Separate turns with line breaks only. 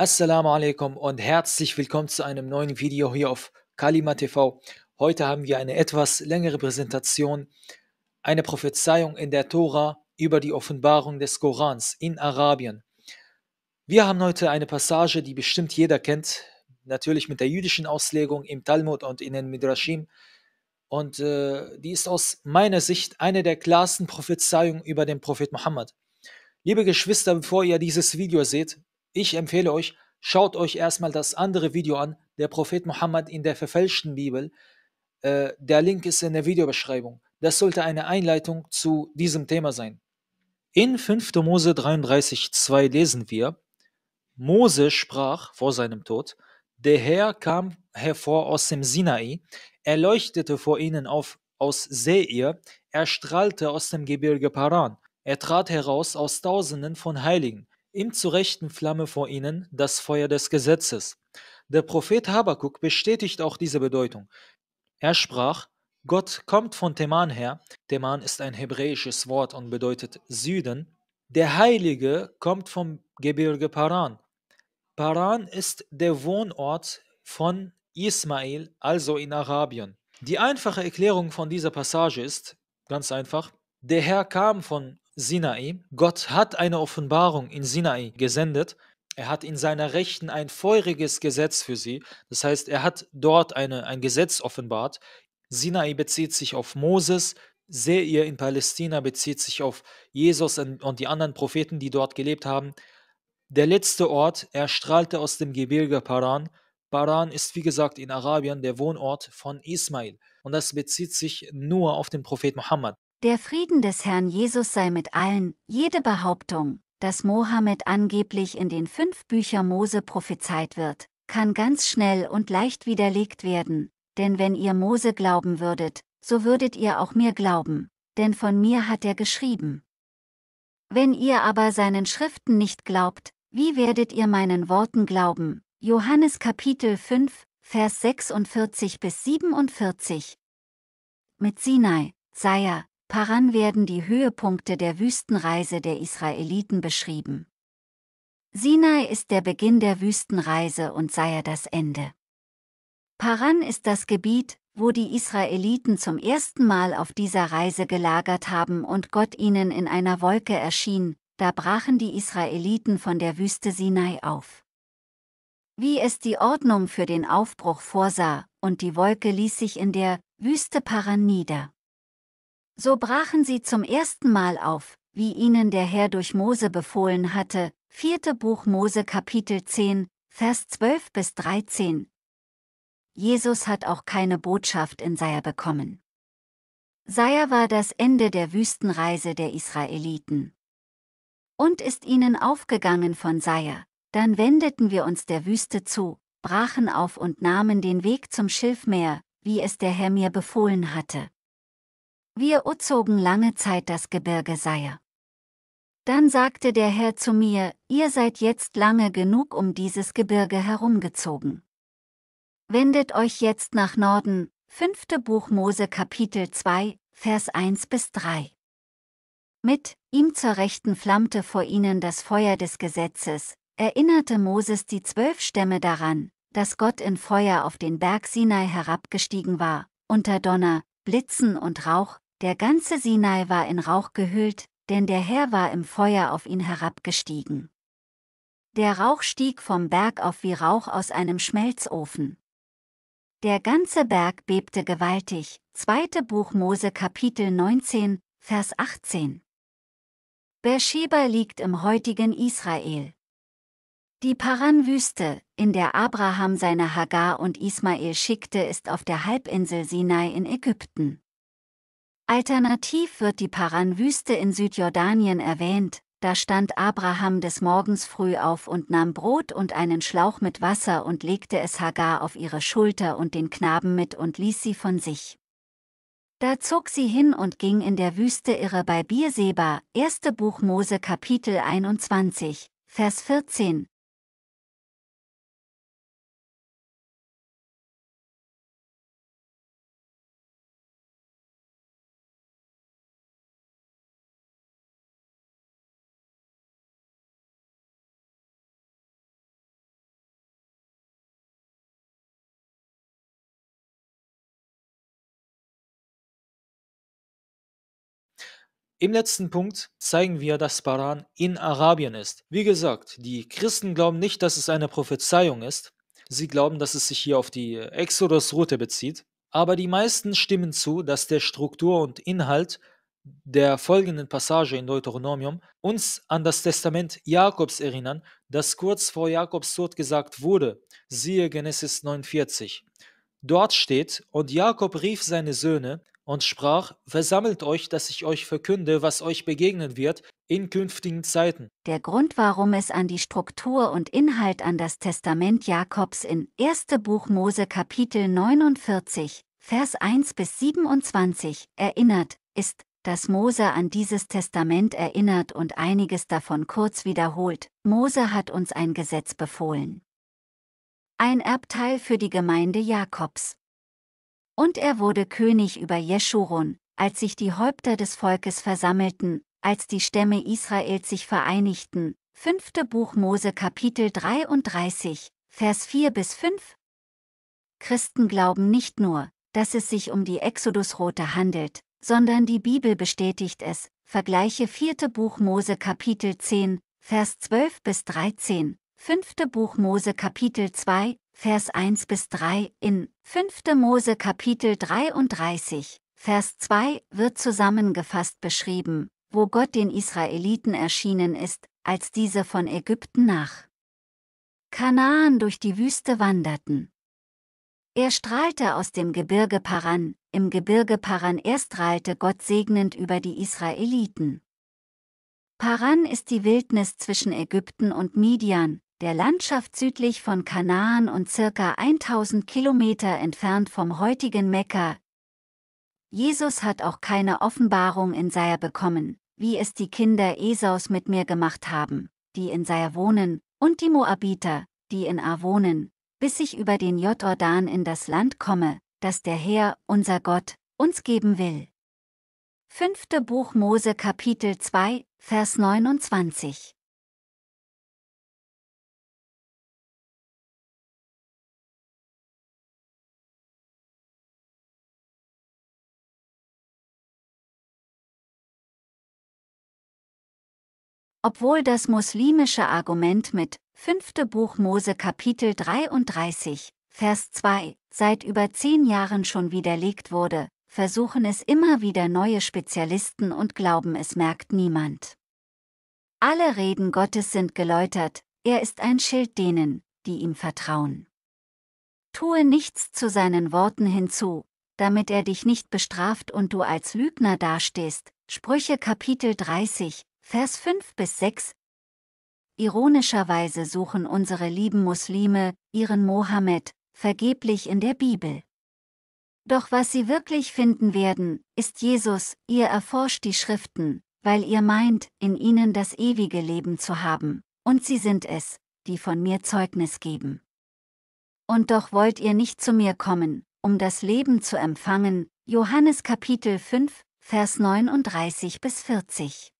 Assalamu alaikum und herzlich willkommen zu einem neuen Video hier auf Kalima TV. Heute haben wir eine etwas längere Präsentation, eine Prophezeiung in der Tora über die Offenbarung des Korans in Arabien. Wir haben heute eine Passage, die bestimmt jeder kennt, natürlich mit der jüdischen Auslegung im Talmud und in den Midrashim. Und äh, die ist aus meiner Sicht eine der klarsten Prophezeiungen über den Prophet Muhammad. Liebe Geschwister, bevor ihr dieses Video seht, ich empfehle euch, schaut euch erstmal das andere Video an, der Prophet Muhammad in der verfälschten Bibel. Äh, der Link ist in der Videobeschreibung. Das sollte eine Einleitung zu diesem Thema sein. In 5. Mose 33,2 lesen wir, Mose sprach vor seinem Tod, der Herr kam hervor aus dem Sinai, er leuchtete vor ihnen auf aus Seir, er strahlte aus dem Gebirge Paran, er trat heraus aus Tausenden von Heiligen, ihm zur rechten Flamme vor ihnen das Feuer des Gesetzes. Der Prophet Habakuk bestätigt auch diese Bedeutung. Er sprach, Gott kommt von Teman her. Teman ist ein hebräisches Wort und bedeutet Süden. Der Heilige kommt vom Gebirge Paran. Paran ist der Wohnort von Ismail, also in Arabien. Die einfache Erklärung von dieser Passage ist ganz einfach. Der Herr kam von Sinai. Gott hat eine Offenbarung in Sinai gesendet. Er hat in seiner Rechten ein feuriges Gesetz für sie. Das heißt, er hat dort eine, ein Gesetz offenbart. Sinai bezieht sich auf Moses, Seir in Palästina bezieht sich auf Jesus und die anderen Propheten, die dort gelebt haben. Der letzte Ort, er strahlte aus dem Gebirge Paran. Paran ist wie gesagt in Arabien der Wohnort von Ismail und das bezieht sich nur auf den Prophet Muhammad.
Der Frieden des Herrn Jesus sei mit allen, jede Behauptung, dass Mohammed angeblich in den fünf Büchern Mose prophezeit wird, kann ganz schnell und leicht widerlegt werden, denn wenn ihr Mose glauben würdet, so würdet ihr auch mir glauben, denn von mir hat er geschrieben. Wenn ihr aber seinen Schriften nicht glaubt, wie werdet ihr meinen Worten glauben? Johannes Kapitel 5, Vers 46 bis 47. Mit Sinai, Saja, Paran werden die Höhepunkte der Wüstenreise der Israeliten beschrieben. Sinai ist der Beginn der Wüstenreise und Saja das Ende. Paran ist das Gebiet, wo die Israeliten zum ersten Mal auf dieser Reise gelagert haben und Gott ihnen in einer Wolke erschien, da brachen die Israeliten von der Wüste Sinai auf. Wie es die Ordnung für den Aufbruch vorsah, und die Wolke ließ sich in der Wüste Paran nieder. So brachen sie zum ersten Mal auf, wie ihnen der Herr durch Mose befohlen hatte, vierte Buch Mose Kapitel 10, Vers 12 bis 13. Jesus hat auch keine Botschaft in Seir bekommen. Seir war das Ende der Wüstenreise der Israeliten. Und ist ihnen aufgegangen von Seir, dann wendeten wir uns der Wüste zu, brachen auf und nahmen den Weg zum Schilfmeer, wie es der Herr mir befohlen hatte. Wir zogen lange Zeit das Gebirge Seir. Dann sagte der Herr zu mir, ihr seid jetzt lange genug um dieses Gebirge herumgezogen. Wendet euch jetzt nach Norden, 5. Buch Mose Kapitel 2, Vers 1 bis 3. Mit ihm zur Rechten flammte vor ihnen das Feuer des Gesetzes, erinnerte Moses die zwölf Stämme daran, dass Gott in Feuer auf den Berg Sinai herabgestiegen war, unter Donner, Blitzen und Rauch, der ganze Sinai war in Rauch gehüllt, denn der Herr war im Feuer auf ihn herabgestiegen. Der Rauch stieg vom Berg auf wie Rauch aus einem Schmelzofen. Der ganze Berg bebte gewaltig. Zweite Buch Mose Kapitel 19, Vers 18. Beersheba liegt im heutigen Israel. Die Paran-Wüste, in der Abraham seine Hagar und Ismael schickte, ist auf der Halbinsel Sinai in Ägypten. Alternativ wird die Paran-Wüste in Südjordanien erwähnt, da stand Abraham des Morgens früh auf und nahm Brot und einen Schlauch mit Wasser und legte es Hagar auf ihre Schulter und den Knaben mit und ließ sie von sich. Da zog sie hin und ging in der Wüste irre bei Bierseba, 1. Buch Mose Kapitel 21, Vers 14,
Im letzten Punkt zeigen wir, dass Paran in Arabien ist. Wie gesagt, die Christen glauben nicht, dass es eine Prophezeiung ist. Sie glauben, dass es sich hier auf die Exodus-Route bezieht. Aber die meisten stimmen zu, dass der Struktur und Inhalt der folgenden Passage in Deuteronomium uns an das Testament Jakobs erinnern, das kurz vor Jakobs Tod gesagt wurde. Siehe Genesis 49. Dort steht, und Jakob rief seine Söhne und sprach, Versammelt euch, dass ich euch verkünde, was euch begegnen wird in künftigen Zeiten.
Der Grund, warum es an die Struktur und Inhalt an das Testament Jakobs in 1. Buch Mose Kapitel 49, Vers 1 bis 27 erinnert, ist, dass Mose an dieses Testament erinnert und einiges davon kurz wiederholt. Mose hat uns ein Gesetz befohlen. Ein Erbteil für die Gemeinde Jakobs. Und er wurde König über Jeschurun, als sich die Häupter des Volkes versammelten, als die Stämme Israels sich vereinigten. 5. Buch Mose Kapitel 33, Vers 4 bis 5. Christen glauben nicht nur, dass es sich um die Exodusroute handelt, sondern die Bibel bestätigt es. Vergleiche 4. Buch Mose Kapitel 10, Vers 12 bis 13, 5. Buch Mose Kapitel 2, Vers 1 bis 3 in 5. Mose Kapitel 33, Vers 2 wird zusammengefasst beschrieben, wo Gott den Israeliten erschienen ist, als diese von Ägypten nach Kanaan durch die Wüste wanderten. Er strahlte aus dem Gebirge Paran, im Gebirge Paran erstrahlte Gott segnend über die Israeliten. Paran ist die Wildnis zwischen Ägypten und Midian, der Landschaft südlich von Kanaan und circa 1000 Kilometer entfernt vom heutigen Mekka. Jesus hat auch keine Offenbarung in Seir bekommen, wie es die Kinder Esaus mit mir gemacht haben, die in Seir wohnen, und die Moabiter, die in Ar wohnen, bis ich über den Jordan in das Land komme, das der Herr, unser Gott, uns geben will. 5. Buch Mose Kapitel 2, Vers 29 Obwohl das muslimische Argument mit 5. Buch Mose Kapitel 33, Vers 2 seit über zehn Jahren schon widerlegt wurde, versuchen es immer wieder neue Spezialisten und glauben es merkt niemand. Alle Reden Gottes sind geläutert, er ist ein Schild denen, die ihm vertrauen. Tue nichts zu seinen Worten hinzu, damit er dich nicht bestraft und du als Lügner dastehst. Sprüche Kapitel 30, Vers 5 bis 6. Ironischerweise suchen unsere lieben Muslime ihren Mohammed vergeblich in der Bibel. Doch was sie wirklich finden werden, ist Jesus, ihr erforscht die Schriften, weil ihr meint, in ihnen das ewige Leben zu haben, und sie sind es, die von mir Zeugnis geben. Und doch wollt ihr nicht zu mir kommen, um das Leben zu empfangen, Johannes Kapitel 5, Vers 39 bis 40.